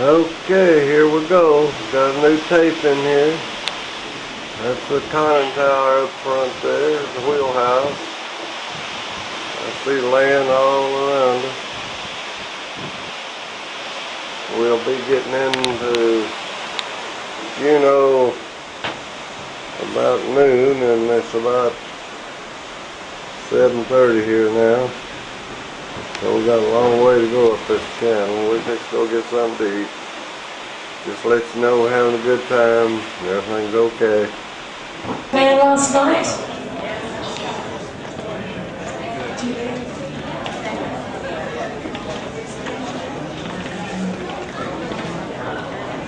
Okay, here we go. Got a new tape in here. That's the conning tower up front there, the wheelhouse. I see land all around us. We'll be getting into Juneau about noon and it's about 7.30 here now. So we got a long way to go up this channel. We're just go get something to eat. Just let you know we're having a good time. Everything's okay. Man last night?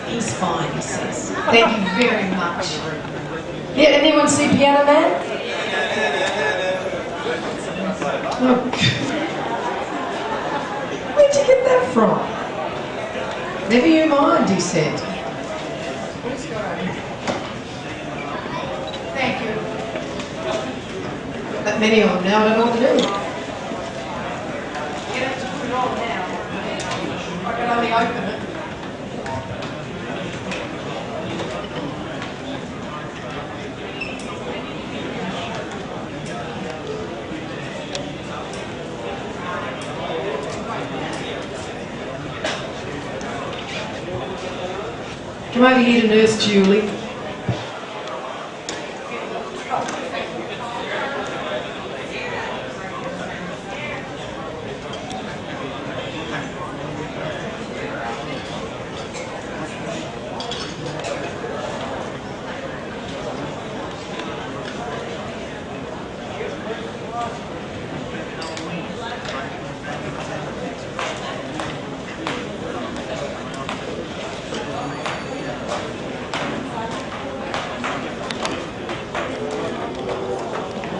He's fine, he says. Thank you very much. Yeah, anyone see Piano Man? Oh. Where'd you get that from? Never you mind, he said. Thank you. That many of them now, I don't know what to do. You have to put it on now. I can only open Come over here to Nurse Julie.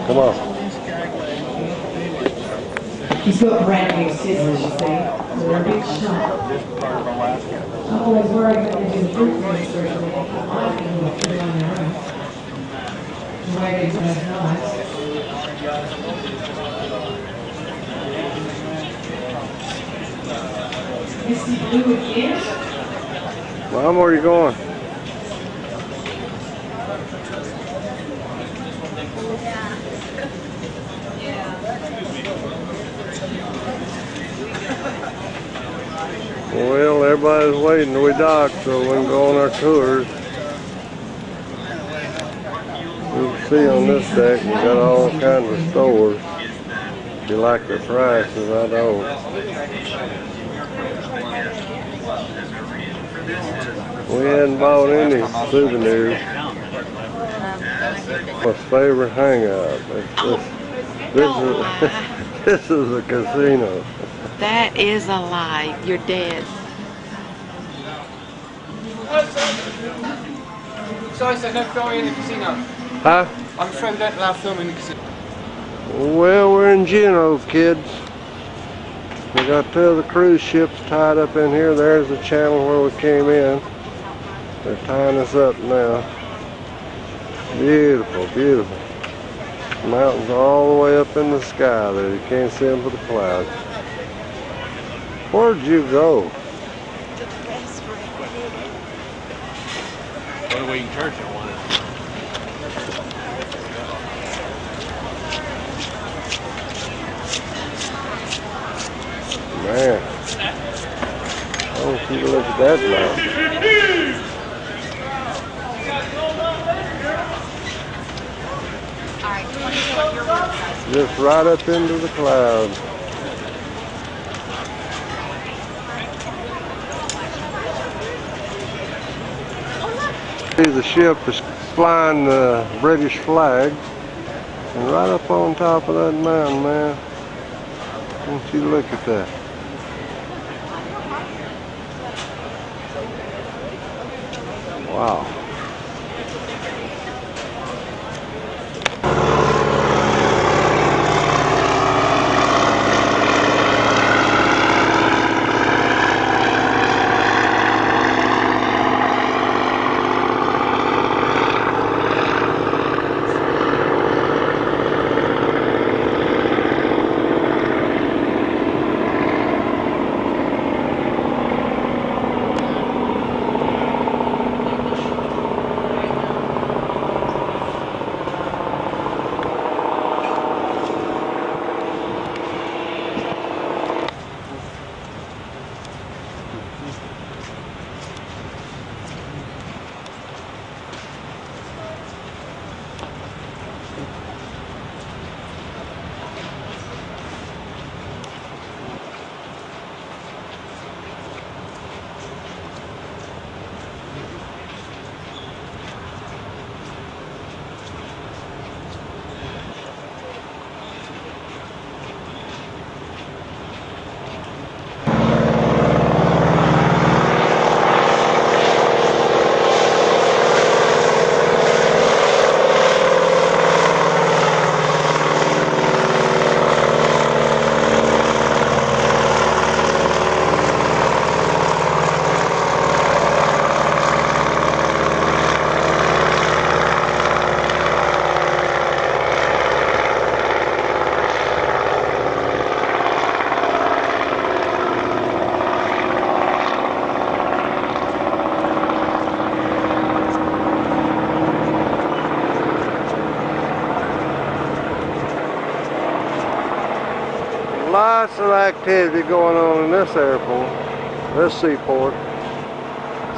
Come on. He's got brand new scissors, you see. They're a. I'm always worried when they do surgery. I it on your own. The way are nice. Misty Blue again? Where are you going? Well, everybody's waiting we dock so we can go on our tours. You can see on this deck we got all kinds of stores. If you like the prices, I don't. We hadn't bought any souvenirs. My favorite hangout. This is, this is a casino. That is a lie. You're dead. Sorry, sir, no filming in the casino. Huh? I'm afraid we don't allow filming in the casino. Well, we're in Juneau, kids. We got two of the cruise ships tied up in here. There's the channel where we came in. They're tying us up now. Beautiful, beautiful. Mountains all the way up in the sky there. You can't see them for the clouds. Where'd you go? Go to Wayne Church, I wanted. Man. I want you to look at that mountain. Just right up into the clouds. See the ship is flying the British flag. And right up on top of that mountain, man. Want you look at that. Wow. Lots of activity going on in this airport, this seaport.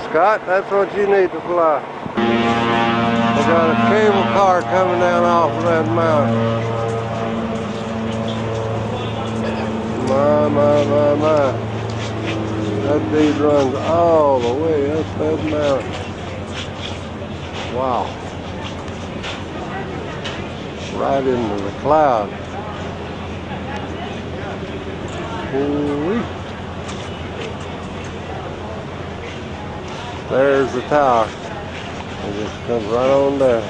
Scott, that's what you need to fly. We got a cable car coming down off of that mountain. My, my, my, my. That dude runs all the way up that mountain. Wow. Right into the cloud. Ooh-wee. There's the tower. It just comes right on down.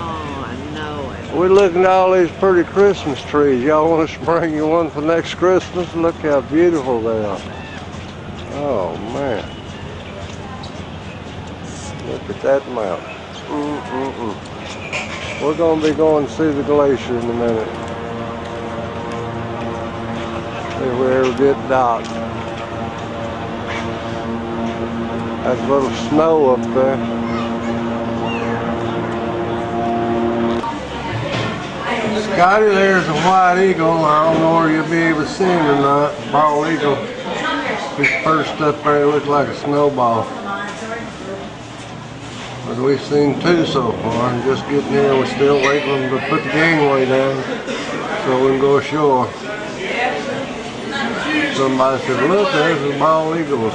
Oh, I know it. We're looking at all these pretty Christmas trees. Y'all want us to bring you one for next Christmas? Look how beautiful they are. Oh, man. Look at that mountain. Mm-mm-mm. We're going to be going to see the glacier in a minute. If we ever get docked. That's a little snow up there. Scotty, there's a white eagle. I don't know where you'll be able to see him or not. Bald eagle. He's perched up there, looks like a snowball. But we've seen two so far. And just getting here, we're still waiting to put the gangway down so we can go ashore. Somebody said, look, there's a bald eagle.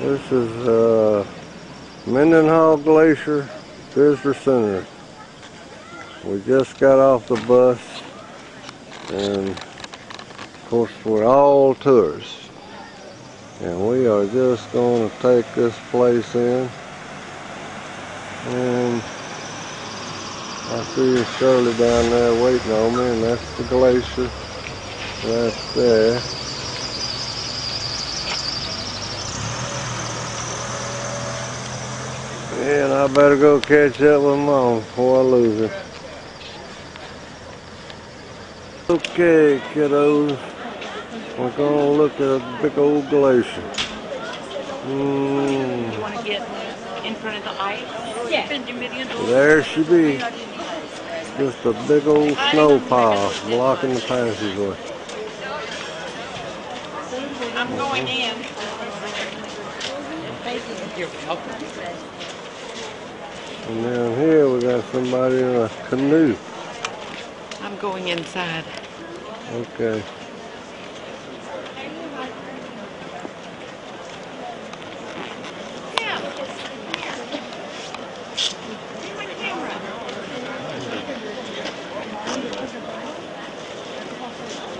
This is uh, Mendenhall Glacier Visitor Center. We just got off the bus and of course we're all tourists and we are just going to take this place in and I see Shirley down there waiting on me and that's the glacier right there Yeah, and I better go catch up with mom before I lose her. Okay, kiddos. We're gonna look at a big old glacier. Mm, You want to get in front of the ice? Yeah. Spend your million dollars. there she be. Just a big old snow pile blocking the passageway. I'm going in. And down here we got somebody in a canoe. I'm going inside. Okay.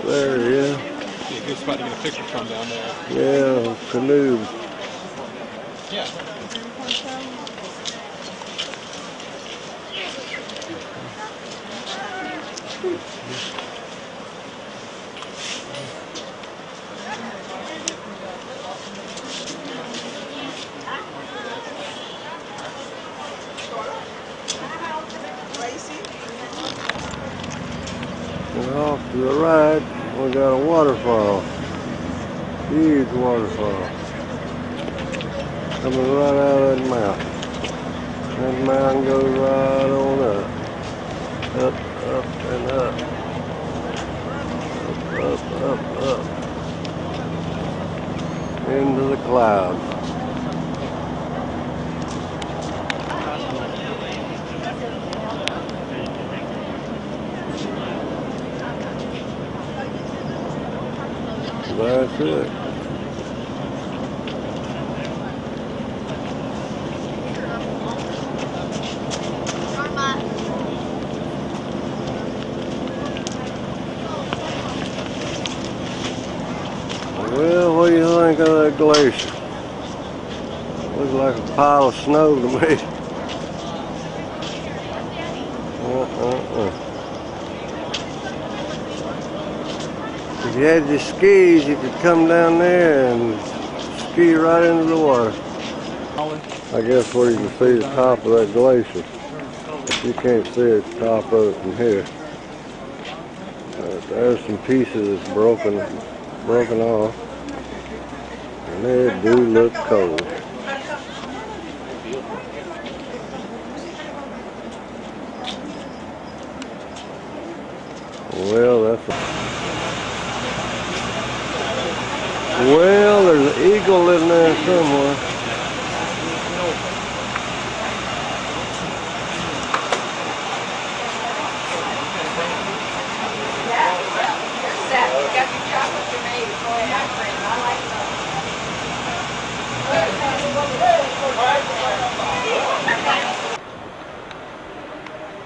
There he is. Be a good spot to get a picture from down there. Yeah, canoe. And off to the right, we got a waterfall. Huge waterfall. Coming right out of that mountain. That mountain goes right on up. Up, up, and up. Up, up, up, up. Into the clouds. That's it. Well, what do you think of that glacier? Looks like a pile of snow to me. Uh-uh-uh. If you had your skis, you could come down there and ski right into the water. I guess where you can see the top of that glacier. But you can't see the top of it from here. Uh, there's some pieces that's broken, broken off. And they do look cold. Well, that's a Well, there's an eagle in there somewhere.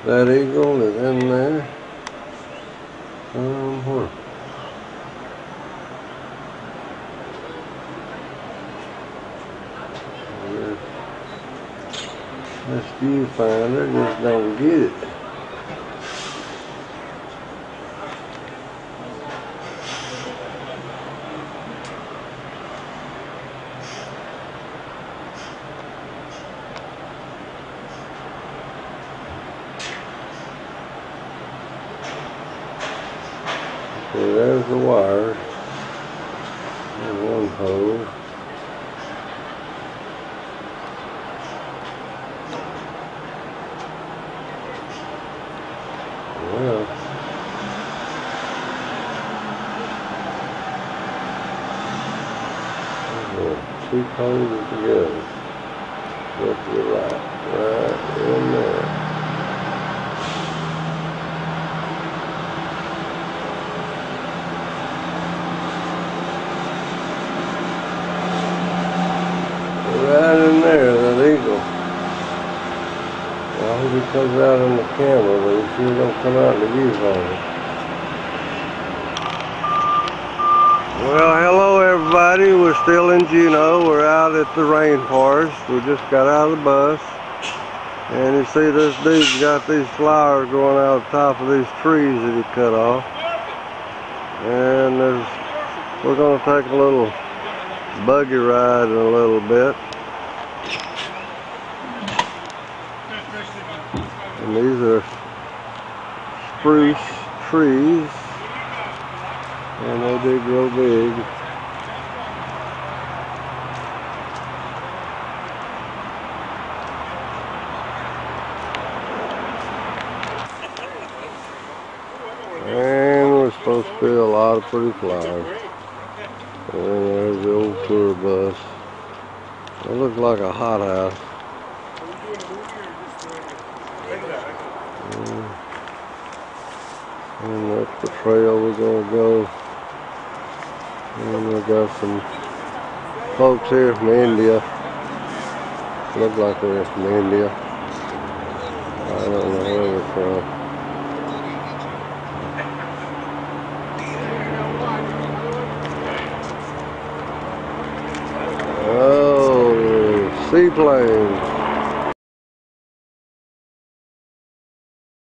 That eagle is in there Uh-huh. somewhere. Yeah. This viewfinder just don't get it. Okay, there's the wire. There's one hose. Well. Two hoses together. Look to the in there. Right in there, that eagle. I hope he comes out on the camera, but Well, hello everybody. We're still in Juneau. We're out at the rainforest. We just got out of the bus. And you see this dude's got these flowers growing out the top of these trees that he cut off. And we're going to take a little buggy ride in a little bit. And these are spruce trees. And they do grow big. And we're supposed to be a lot of pretty flowers. And there's the old tour bus. It looks like a hothouse. Mm. And that's the trail we're gonna go. And we got some folks here from India. Look like they're from India. I don't know where they're from. Oh, seaplanes.